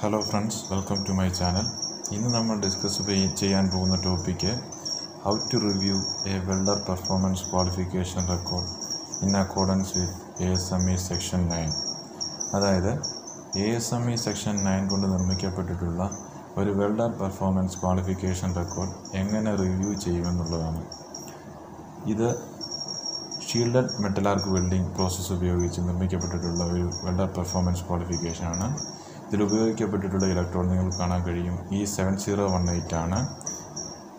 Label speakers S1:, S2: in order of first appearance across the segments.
S1: Hello friends welcome to my channel ഇന്ന് നമ്മൾ discuss ചെയ്യാൻ പോകുന്ന topic how to review a welder performance qualification record in accordance with A S M E section nine അതായത് A S M E section nine കൊണ്ട് നിർമ്മിക്കപ്പെട്ടിട്ടുള്ള ഒരു welder performance qualification record എങ്ങനെ review ചെയ്യുമെന്നുള്ളതാണ്. ഇത് ഷീൽഡഡ് മെറ്റലാർക്ക് വെൽഡിംഗ് പ്രോസസ്സ് ഉപയോഗിച്ച് നിർമ്മിക്കപ്പെട്ടിട്ടുള്ള ഒരു വെൽഡർ പെർഫോമൻസ് ക്വാളിഫിക്കേഷനാണ് ഇതിൽ ഇലക്ട്രോൺ നിങ്ങൾക്ക് കാണാൻ കഴിയും. ഈ സെവൻ സീറോ വൺ എയ്റ്റ് ആണ്.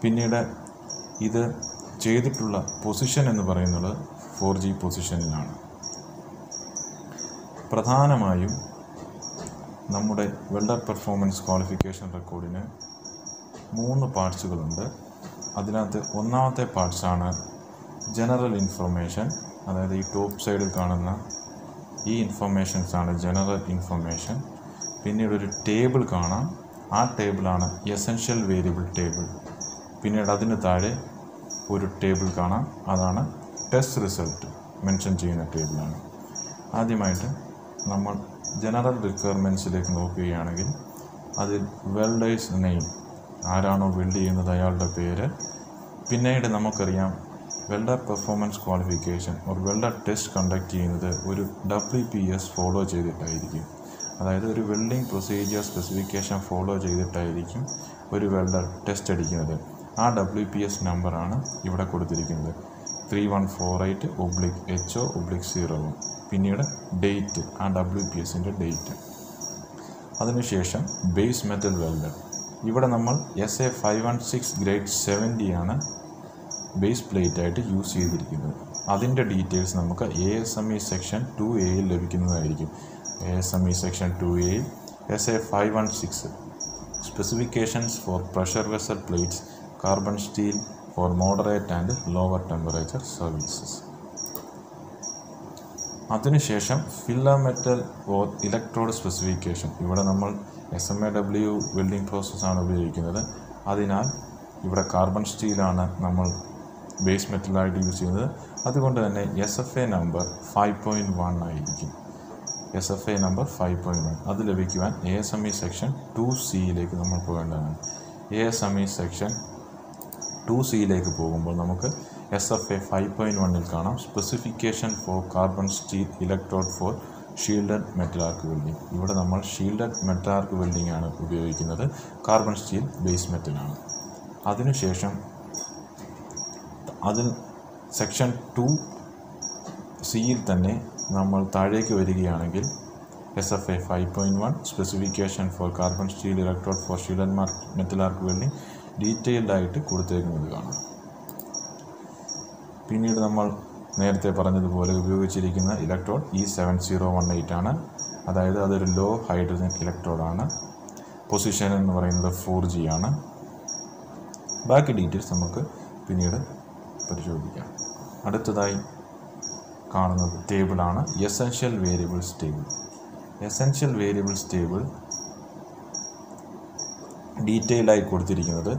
S1: പിന്നീട് ഇത് ചെയ്തിട്ടുള്ള പൊസിഷൻ എന്ന് പറയുന്നത് ഫോർ ജി പൊസിഷനിലാണ് പ്രധാനമായും നമ്മുടെ വെൽഡർ പെർഫോമൻസ് ക്വാളിഫിക്കേഷൻ റെക്കോർഡിന് മൂന്ന് പാർട്സുകളുണ്ട് അതിനകത്ത് ഒന്നാമത്തെ പാർട്സാണ് ജനറൽ ഇൻഫർമേഷൻ അതായത് ഈ ടോപ്പ് സൈഡിൽ കാണുന്ന ഈ ഇൻഫർമേഷൻസാണ് ജനറൽ ഇൻഫർമേഷൻ പിന്നീട് ഒരു ടേബിൾ കാണാം. ആ ടേബിളാണ് എസെൻഷ്യൽ വേരിയബിൾ ടേബിൾ. പിന്നീട് അതിന് താഴെ ഒരു ടേബിൾ കാണാം. അതാണ് ടെസ്റ്റ് റിസൾട്ട് മെൻഷൻ ചെയ്യുന്ന ടേബിളാണ്. ആദ്യമായിട്ട് നമ്മൾ ജനറൽ റിക്വയർമെന്റ്സിലേക്ക് നോക്കുകയാണെങ്കിൽ അതിൽ വെൽഡേഴ്സ് നെയിം. ആരാണോ വെൽഡ് ചെയ്യുന്നത് അയാളുടെ പേര്. പിന്നീട് നമുക്കറിയാം വെൽഡർ പെർഫോമൻസ് ക്വാളിഫിക്കേഷൻ ഒരു വെൽഡർ ടെസ്റ്റ് കണ്ടക്ട് ചെയ്യുന്നത് ഒരു ഡബ്ല്യു പി എസ് ഫോളോ ചെയ്തിട്ടായിരിക്കും. അതായത് ഒരു വെൽഡിംഗ് പ്രൊസീജിയർ സ്പെസിഫിക്കേഷൻ ഫോളോ ചെയ്തിട്ടായിരിക്കും ഒരു വെൽഡർ ടെസ്റ്റ് അടിക്കുന്നത്. ആ ഡബ്ല്യു പി എസ് നമ്പറാണ് ഇവിടെ കൊടുത്തിരിക്കുന്നത്. Three one four eight oblique H O oblique zero പിന്നീട് ഡേറ്റ് ആ ഡബ്ല്യു പി എസിന്റെ ഡേറ്റ് അതിനുശേഷം ബേസ് മെറ്റൽ വെൽഡർ ഇവിടെ നമ്മൾ S A five one six grade സെവന്റിയാണ് base പ്ലേറ്റായിട്ട് യൂസ് ചെയ്തിരിക്കുന്നത്. അതിന്റെ ഡീറ്റെയിൽസ് നമുക്ക് A S M E section two എയിൽ ലഭിക്കുന്നതായിരിക്കും. A S M E section two എയിൽ S A five one six specifications for pressure vessel plates carbon steel for moderate and lower temperature services അതിനുശേഷം filler metal or electrode specification ഇവിടെ നമ്മൾ S M A W welding പ്രോസസ്സാണ് ഉപയോഗിക്കുന്നത്. അതിനാൽ ഇവിടെ carbon സ്റ്റീലാണ് നമ്മൾ base മെറ്റലായിട്ട് use ചെയ്യുന്നത്. അതുകൊണ്ട് തന്നെ S F A number five point one ആയിരിക്കും. S F A number five point one അത് ലഭിക്കുവാൻ A S M E section two സിയിലേക്ക് നമ്മൾ പോകേണ്ടതാണ്. A S M E section two സിയിലേക്ക് പോകുമ്പോൾ നമുക്ക് S F A five point വണ്ണിൽ കാണാം. Specification for carbon steel electrode for shielded metal arc welding ഇവിടെ നമ്മൾ ഷീൽഡഡ് മെറ്റലാർക്ക് വെൽഡിംഗ് ആണ് ഉപയോഗിക്കുന്നത്. കാർബൺ സ്റ്റീൽ ബേസ് മെറ്റലാണ് അതിനുശേഷം അതിൽ സെക്ഷൻ ടു സിയിൽ തന്നെ നമ്മൾ താഴേക്ക് വരികയാണെങ്കിൽ S F A five point one specification for carbon steel electrode for shielded mark metal arc welding detailed ആയിട്ട് കൊടുത്തേക്കുന്നത് കാണാം. പിന്നീട് നമ്മൾ നേരത്തെ പറഞ്ഞതുപോലെ ഉപയോഗിച്ചിരിക്കുന്ന electrode E seven zero one eight ആണ്. അതായത് അതൊരു ലോ ഹൈഡ്രജൻ ഇലക്ട്രോഡാണ് പൊസിഷൻ എന്ന് പറയുന്നത് ഫോർ ജി ആണ്. ബാക്കി ഡീറ്റെയിൽസ് നമുക്ക് പിന്നീട് പരിശോധിക്കാം. അടുത്തതായി കാണുന്നത് ടേബിളാണ്. Essential variables table essential variables table ഡീറ്റെയിലായി കൊടുത്തിരിക്കുന്നത്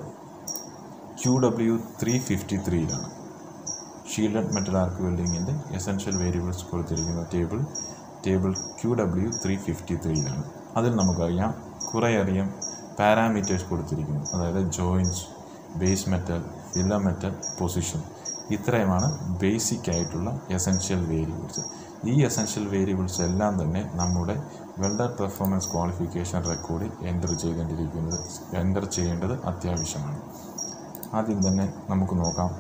S1: ക്യു ഡബ്ല്യു ത്രീ ഫിഫ്റ്റി ത്രീയിലാണ് ഷീൽഡ് മെറ്റൽ ആർക്ക് വെൽഡിങ്ങിന്റെ എസെൻഷ്യൽ വേരിയബിൾസ് കൊടുത്തിരിക്കുന്ന table table Q W three fifty ത്രീയിലാണ് അതിൽ നമുക്കറിയാം കുറേയധികം പാരാമീറ്റേഴ്സ് കൊടുത്തിരിക്കുന്നു. അതായത് joints base metal filler metal position ഇത്രയുമാണ് ബേസിക് ആയിട്ടുള്ള എസെൻഷ്യൽ വേരിയബിൾസ് ഈ എസെൻഷ്യൽ വേരിയബിൾസ് എല്ലാം തന്നെ നമ്മുടെ വെൽഡർ പെർഫോമൻസ് ക്വാളിഫിക്കേഷൻ റെക്കോർഡിൽ എന്റർ ചെയ്തേണ്ടിയിരിക്കുന്നത് എന്റർ ചെയ്യേണ്ടത് അത്യാവശ്യമാണ്. ആദ്യം തന്നെ നമുക്ക് നോക്കാം.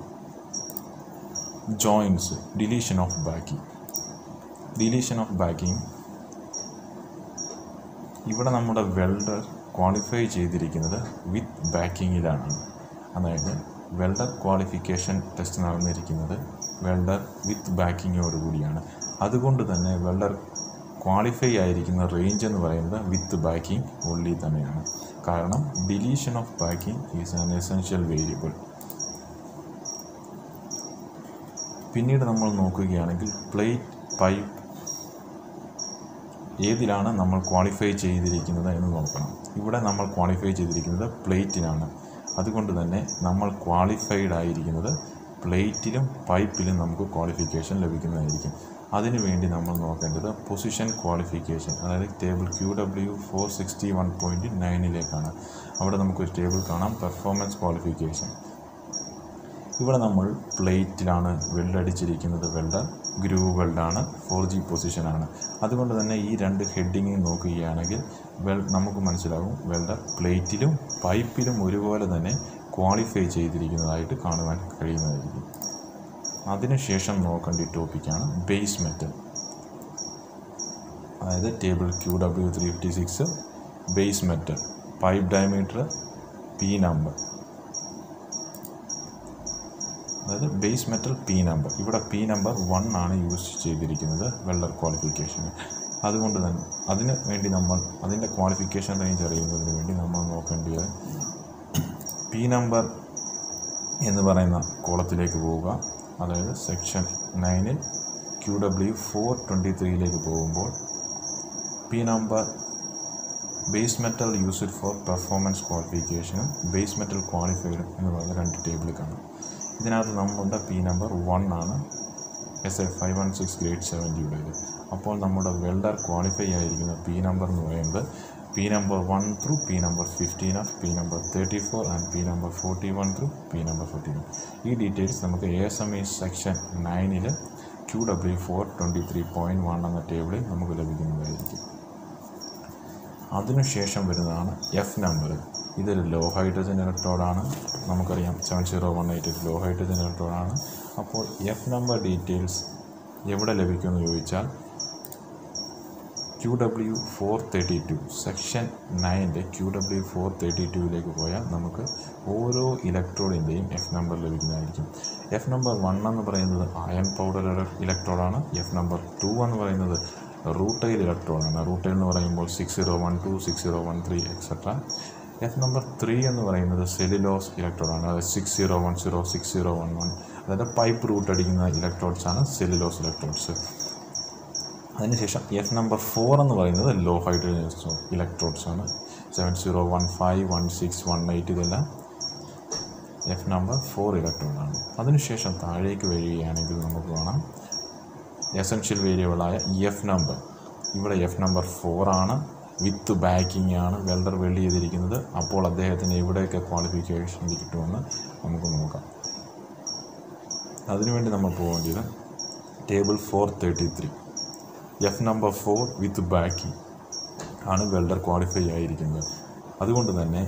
S1: Joints deletion of backing deletion of backing ഇവിടെ നമ്മുടെ വെൽഡർ ക്വാളിഫൈ ചെയ്തിരിക്കുന്നത് വിത്ത് ബാക്കിങ്ങിലാണ് അതായത് വെൽഡർ ക്വാളിഫിക്കേഷൻ ടെസ്റ്റ് നടന്നിരിക്കുന്നത് വെൽഡർ വിത്ത് ബാക്കിങ്ങോടുകൂടിയാണ് അതുകൊണ്ട് തന്നെ വെൽഡർ ക്വാളിഫൈ ആയിരിക്കുന്ന റേഞ്ച് എന്ന് പറയുന്നത് വിത്ത് ബാക്കിംഗ് ഓൺലി തന്നെയാണ്. കാരണം deletion of backing is an essential variable പിന്നീട് നമ്മൾ നോക്കുകയാണെങ്കിൽ പ്ലേറ്റ് പൈപ്പ് ഏതിലാണ് നമ്മൾ ക്വാളിഫൈ ചെയ്തിരിക്കുന്നത് എന്ന് നോക്കണം. ഇവിടെ നമ്മൾ ക്വാളിഫൈ ചെയ്തിരിക്കുന്നത് പ്ലേറ്റിനാണ് അതുകൊണ്ട് തന്നെ നമ്മൾ ക്വാളിഫൈഡ് ആയിരിക്കുന്നത് പ്ലേറ്റിലും പൈപ്പിലും നമുക്ക് ക്വാളിഫിക്കേഷൻ ലഭിക്കുന്നതായിരിക്കും. അതിനു വേണ്ടി നമ്മൾ നോക്കേണ്ടത് പൊസിഷൻ ക്വാളിഫിക്കേഷൻ അതായത് table Q W four sixty one point നയനിലേക്കാണ് അവിടെ നമുക്കൊരു ടേബിൾ കാണാം പെർഫോമൻസ് ക്വാളിഫിക്കേഷൻ ഇവിടെ നമ്മൾ പ്ലേറ്റിലാണ് വെൽഡടിച്ചിരിക്കുന്നത് വെൽഡർ ഗ്രൂവ് വെൽഡാണ് ഫോർ ജി പൊസിഷനാണ്. അതുകൊണ്ട് തന്നെ ഈ രണ്ട് ഹെഡിങ് നോക്കുകയാണെങ്കിൽ വെൽ നമുക്ക് മനസ്സിലാകും വെൽഡർ പ്ലേറ്റിലും പൈപ്പിലും ഒരുപോലെ തന്നെ ക്വാളിഫൈ ചെയ്തിരിക്കുന്നതായിട്ട് കാണുവാൻ കഴിയുന്നതായിരിക്കും. അതിനുശേഷം നോക്കേണ്ട ടോപ്പിക്കാണ് ബേസ് മെറ്റൽ. അതായത് table Q W three fifty six base metal. Pipe diameter P number. അതായത് ബേസ് മെറ്റൽ പി നമ്പർ ഇവിടെ പി നമ്പർ വൺ ആണ് യൂസ് ചെയ്തിരിക്കുന്നത് വെള്ളർ ക്വാളിഫിക്കേഷന് അതുകൊണ്ട് തന്നെ അതിന് വേണ്ടി നമ്മൾ അതിന്റെ ക്വാളിഫിക്കേഷൻ റേഞ്ച് അറിയുന്നതിന് വേണ്ടി നമ്മൾ നോക്കേണ്ടത് പി നമ്പർ എന്ന് പറയുന്ന കോളത്തിലേക്ക് പോവുക. അതായത് സെക്ഷൻ നയനിൽ ക്യു ഡബ്ല്യു ഫോർ ട്വന്റി ത്രീയിലേക്ക് പോകുമ്പോൾ P number base metal used for performance ക്വാളിഫിക്കേഷനും base metal qualified എന്ന് പറയുന്ന രണ്ട് ടേബിൾ കാണാം. ഇതിനകത്ത് നമ്മളുടെ പി നമ്പർ വൺ ആണ്. S A five one six grade സെവന്റിയുടേത് അപ്പോൾ നമ്മുടെ വെൽഡർ ക്വാളിഫൈ ആയിരിക്കുന്ന പി നമ്പർ എന്ന് പറയുന്നത് P number one through P number fifteen of P number thirty four and P number forty one through P number forty one ഈ details നമുക്ക് A S M E section നയനിൽ Q W four twenty three point one എന്ന ടേബിളിൽ നമുക്ക് ലഭിക്കുന്നതായിരിക്കും. അതിനുശേഷം വരുന്നതാണ് F number ഇതൊരു low hydrogen ഇലക്ട്രോഡാണ് നമുക്കറിയാം seven zero one eight low hydrogen ഇലക്ട്രോണാണ് അപ്പോൾ എഫ് നമ്പർ ഡീറ്റെയിൽസ് എവിടെ ലഭിക്കുമെന്ന് ചോദിച്ചാൽ Q W four thirty two section നയന്റെ Q W four thirty ടുവിലേക്ക് പോയാൽ നമുക്ക് ഓരോ ഇലക്ട്രോഡിന്റെയും എഫ് നമ്പർ ലഭിക്കുന്നതായിരിക്കും. എഫ് നമ്പർ വൺ എന്ന് പറയുന്നത് അയൺ പൗഡർ ഇലക്ട്രോഡാണ് എഫ് നമ്പർ ടു എന്ന് പറയുന്നത് റൂട്ടൈൽ ഇലക്ട്രോഡാണ് റൂട്ടൈൽ എന്ന് പറയുമ്പോൾ six zero one two six zero one three etcetera F number three എന്ന് പറയുന്നത് സെലിലോസ് ഇലക്ട്രോഡാണ് അതായത് six zero one zero six zero one one അതായത് പൈപ്പ് റൂട്ട് അടിക്കുന്ന ഇലക്ട്രോഡ്സാണ് സെലിലോസ് ഇലക്ട്രോഡ്സ് അതിനുശേഷം എഫ് നമ്പർ ഫോർ എന്ന് പറയുന്നത് ലോ ഹൈഡ്രജൻ ഇലക്ട്രോഡ്സ് ആണ്. Seven zero one five one six one eight ഇതെല്ലാം എഫ് നമ്പർ ഫോർ ഇലക്ട്രോഡാണ് അതിനുശേഷം താഴേക്ക് വരികയാണെങ്കിൽ നമുക്ക് കാണാം. എസൻഷ്യൽ വേരിയബിളായ എഫ് നമ്പർ ഇവിടെ എഫ് നമ്പർ ഫോർ ആണ്. വിത്ത് ബാക്കിംഗ് ആണ് വെൽഡർ വെൽഡ് ചെയ്തിരിക്കുന്നത്. അപ്പോൾ അദ്ദേഹത്തിന് എവിടെയൊക്കെ ക്വാളിഫിക്കേഷൻ കിട്ടുമെന്ന് നമുക്ക് നോക്കാം. അതിനുവേണ്ടി നമ്മൾ പോകേണ്ടത് table four thirty three. F number four with backing ആണ് വെൽഡർ ക്വാളിഫൈ ആയിരിക്കുന്നത്. അതുകൊണ്ട് തന്നെ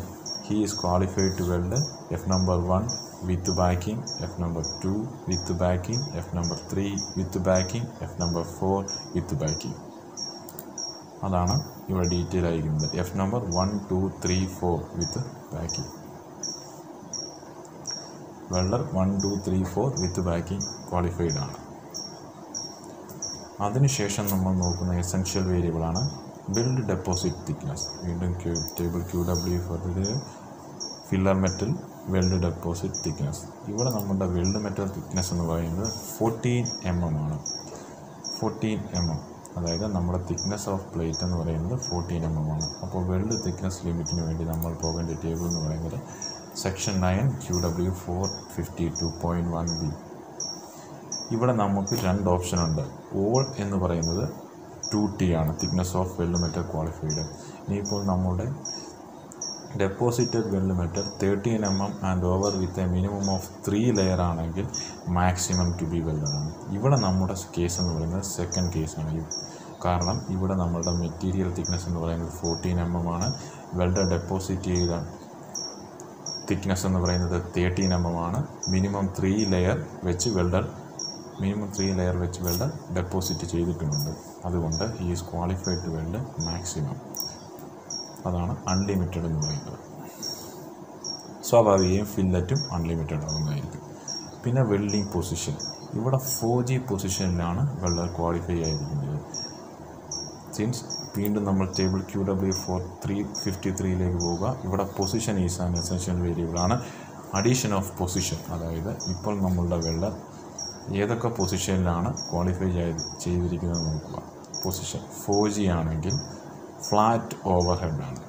S1: he is qualified to weld F number one with backing F number two with backing F number three with backing F number four with backing അതാണ് ഇവിടെ detail ആയിരിക്കുന്നത് F number one two three four with backing വെള്ളർ one two three four with backing qualified ആണ്. അതിനുശേഷം നമ്മൾ നോക്കുന്ന essential വേരിയബിളാണ് weld deposit thickness വീണ്ടും Q table Q W four filler metal weld deposit thickness ഇവിടെ നമ്മുടെ വെൽഡ് മെറ്റൽ തിക്നെസ് എന്ന് പറയുന്നത് ഫോർട്ടീൻ എം എം ആണ്. ഫോർട്ടീൻ എം എം അതായത് നമ്മുടെ തിക്നെസ് ഓഫ് പ്ലേറ്റ് എന്ന് പറയുന്നത് ഫോർട്ടീൻ എം എം ആണ്. അപ്പോൾ വെൽഡ് തിക്നെസ് ലിമിറ്റിന് വേണ്ടി നമ്മൾ പോകേണ്ട ടേബിൾ എന്ന് പറയുന്നത് section nine Q W four fifty two point one B ഇവിടെ നമുക്ക് രണ്ട് ഓപ്ഷൻ ഉണ്ട്. ഓൾ എന്ന് പറയുന്നത് ടു ടി ആണ്. Thickness of weld metal qualified ഇനിയിപ്പോൾ നമ്മുടെ deposited weld metal thirteen M M and over with a minimum of three layer ആണെങ്കിൽ മാക്സിമം ടു ബി വെൽഡ് ആണ്. ഇവിടെ നമ്മുടെ കേസ് എന്ന് പറയുന്നത് സെക്കൻഡ് കേസാണ് കാരണം ഇവിടെ നമ്മളുടെ മെറ്റീരിയൽ തിക്നെസ് എന്ന് പറയുന്നത് ഫോർട്ടീൻ എം എം ആണ്. വെൽഡർ ഡെപ്പോസിറ്റ് ചെയ്ത തിക്നെസ് എന്ന് പറയുന്നത് തേർട്ടീൻ എം എം ആണ്. മിനിമം ത്രീ ലെയർ വെച്ച് വെൽഡർ മിനിമം ത്രീ ലെയർ വെച്ച് വെൽഡ് ഡെപ്പോസിറ്റ് ചെയ്തിട്ടുമുണ്ട് അതുകൊണ്ട് ഈ ഈസ് ക്വാളിഫൈഡ് വെൽഡ് മാക്സിമം അതാണ് അൺലിമിറ്റഡ് എന്ന് പറയുന്നത്. സ്വാഭാവികയും ഫില്ലറ്റും അൺലിമിറ്റഡ് ആകുന്നതായിരിക്കും പിന്നെ വെൽഡിംഗ് പൊസിഷൻ ഇവിടെ ഫോർ ജി പൊസിഷനിലാണ് വെൽഡർ ക്വാളിഫൈ ആയിരിക്കുന്നത്. സിൻസ് വീണ്ടും നമ്മൾ table Q W four three fifty ത്രീയിലേക്ക് പോവുക ഇവിടെ പൊസിഷൻ ഈസ് ആൻ എസെൻഷ്യൽ വേരിയബിളാണ് അഡീഷൻ ഓഫ് പൊസിഷൻ അതായത് ഇപ്പോൾ നമ്മളുടെ വെള്ളം ഏതൊക്കെ പൊസിഷനിലാണ് ക്വാളിഫൈ ചെയ്ത് ചെയ്തിരിക്കുന്നത് നോക്കുക. പൊസിഷൻ ഫോർ ജി ആണെങ്കിൽ ഫ്ലാറ്റ് ഓവർ ഹെഡാണ്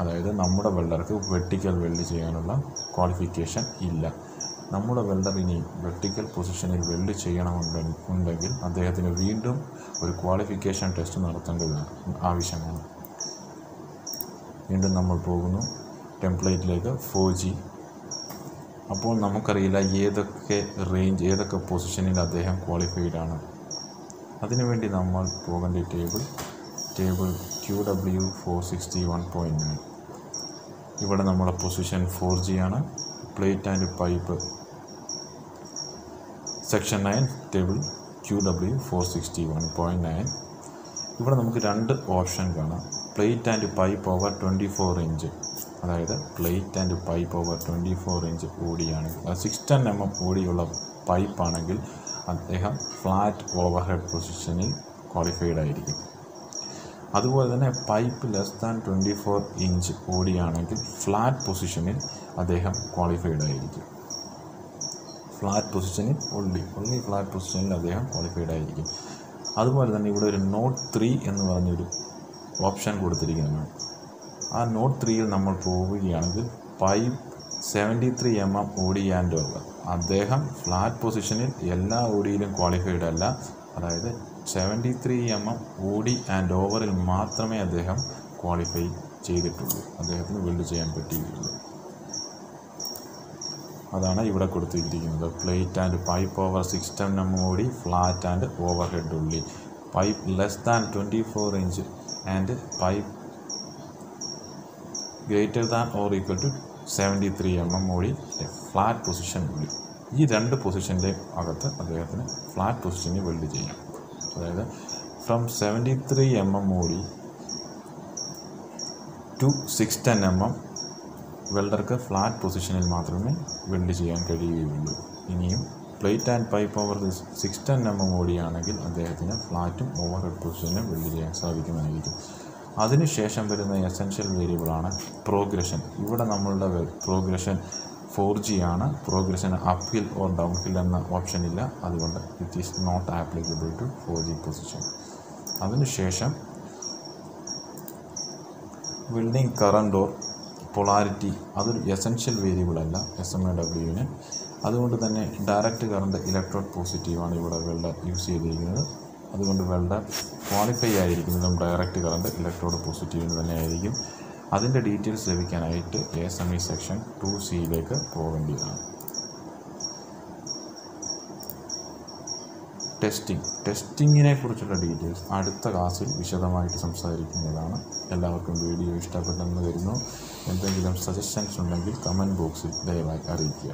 S1: അതായത് നമ്മുടെ വെള്ളർക്ക് വെർട്ടിക്കൽ വെൽഡ് ചെയ്യാനുള്ള ക്വാളിഫിക്കേഷൻ ഇല്ല. നമ്മുടെ വെൽഡർ ഇനി വെർട്ടിക്കൽ പൊസിഷനിൽ വെൽഡ് ചെയ്യണമെന്നുണ്ടെങ്കിൽ അദ്ദേഹത്തിന് വീണ്ടും ഒരു ക്വാളിഫിക്കേഷൻ ടെസ്റ്റ് നടത്തേണ്ടത് ആവശ്യമാണ്. വീണ്ടും നമ്മൾ പോകുന്നു. ടെംപ്ലേറ്റിലേക്ക് ഫോർ ജി അപ്പോൾ നമുക്കറിയില്ല ഏതൊക്കെ റേഞ്ച് ഏതൊക്കെ പൊസിഷനിൽ അദ്ദേഹം ക്വാളിഫൈഡ് ആണ്. അതിനുവേണ്ടി നമ്മൾ പോകേണ്ട table table Q W four sixty one point nine ഇവിടെ നമ്മുടെ പൊസിഷൻ ഫോർ ജി ആണ്. Plate and pipe section nine table Q W four sixty one point nine ഇവിടെ നമുക്ക് രണ്ട് ഓപ്ഷൻ കാണാം. Plate and pipe over twenty four inch അതായത് plate and pipe over twenty four inch ഓടിയാണെങ്കിൽ six ten M M ഓടിയുള്ള പൈപ്പാണെങ്കിൽ അദ്ദേഹം flat over head പൊസിഷനിൽ qualified ആയിരിക്കും. അതുപോലെ തന്നെ pipe less than twenty four inch ഓടിയാണെങ്കിൽ flat പൊസിഷനിൽ അദ്ദേഹം ക്വാളിഫൈഡ് ആയിരിക്കും. ഫ്ലാറ്റ് പൊസിഷനിൽ ഒള്ളി ഒള്ളി ഫ്ലാറ്റ് പൊസിഷനിൽ അദ്ദേഹം ക്വാളിഫൈഡ് ആയിരിക്കും. അതുപോലെ തന്നെ ഇവിടെ ഒരു നോട്ട് ത്രീ എന്ന് പറഞ്ഞൊരു ഓപ്ഷൻ കൊടുത്തിരിക്കുന്നതാണ് ആ നോട്ട് ത്രീയിൽ നമ്മൾ പോവുകയാണെങ്കിൽ pipe seventy three M M OD and over അദ്ദേഹം ഫ്ലാറ്റ് പൊസിഷനിൽ എല്ലാ ഓടിയിലും ക്വാളിഫൈഡ് അല്ല. അതായത് seventy three M M OD and ഓവറിൽ മാത്രമേ അദ്ദേഹം ക്വാളിഫൈ ചെയ്തിട്ടുള്ളൂ. അദ്ദേഹത്തിന് ബിൽഡ് ചെയ്യാൻ പറ്റിയുള്ളൂ അതാണ് ഇവിടെ കൊടുത്തിരിക്കുന്നത്. Plate and pipe over six ten M OD flat and over head only. Pipe less than twenty four inch and pipe greater than or equal to seventy three M M OD flat position only. ഈ രണ്ട് പൊസിഷന്റെ അകത്ത് അദ്ദേഹത്തിന് flat പൊസിഷനിൽ weld ചെയ്യാം. അതായത് from seventy three M M OD to six ten M M വെൽഡർക്ക് flat പൊസിഷനിൽ മാത്രമേ weld ചെയ്യാൻ കഴിയുകയുള്ളൂ. ഇനിയും plate and pipe over six ten M M ഓടിയാണെങ്കിൽ അദ്ദേഹത്തിന് ഫ്ലാറ്റും ഓവർ ഹെഡ് പൊസിഷനിലും വെൽഡ് ചെയ്യാൻ സാധിക്കുന്നതായിരിക്കും അതിനുശേഷം വരുന്ന എസെൻഷ്യൽ വേരിയബിളാണ് പ്രോഗ്രഷൻ. ഇവിടെ നമ്മളുടെ പ്രോഗ്രഷൻ ഫോർ ജി ആണ്. Progression up hill or down hill എന്ന ഓപ്ഷൻ ഇല്ല. അതുകൊണ്ട് it is not applicable to four G position. അതിനുശേഷം ബിൽഡിംഗ് കറണ്ട് ഓർ പൊളാരിറ്റി അതൊരു എസെൻഷ്യൽ വേരിയബിൾ അല്ല എസ് എം എ ഡബ്ല്യുവിന് അതുകൊണ്ട് തന്നെ ഡയറക്റ്റ് കറണ്ട് ഇലക്ട്രോഡ് പോസിറ്റീവാണ് ഇവിടെ വെൽഡർ യൂസ് ചെയ്തിരിക്കുന്നത്. അതുകൊണ്ട് വെൽഡർ ക്വാളിഫൈ ആയിരിക്കുന്നതും ഡയറക്റ്റ് കറണ്ട് ഇലക്ട്രോഡ് പോസിറ്റീവിന് തന്നെ ആയിരിക്കും. അതിന്റെ details ലഭിക്കാനായിട്ട് S M E section two സിയിലേക്ക് പോകേണ്ടതാണ് ടെസ്റ്റിംഗ് ടെസ്റ്റിങ്ങിനെ കുറിച്ചുള്ള ഡീറ്റെയിൽസ് അടുത്ത ക്ലാസ്സിൽ വിശദമായിട്ട് സംസാരിക്കുന്നതാണ്. എല്ലാവർക്കും വീഡിയോ ഇഷ്ടപ്പെട്ടെന്ന് വരുന്നു എന്തെങ്കിലും സജഷൻസ് ഉണ്ടെങ്കിൽ കമൻറ്റ് ബോക്സിൽ ദയവായി അറിയിക്കുക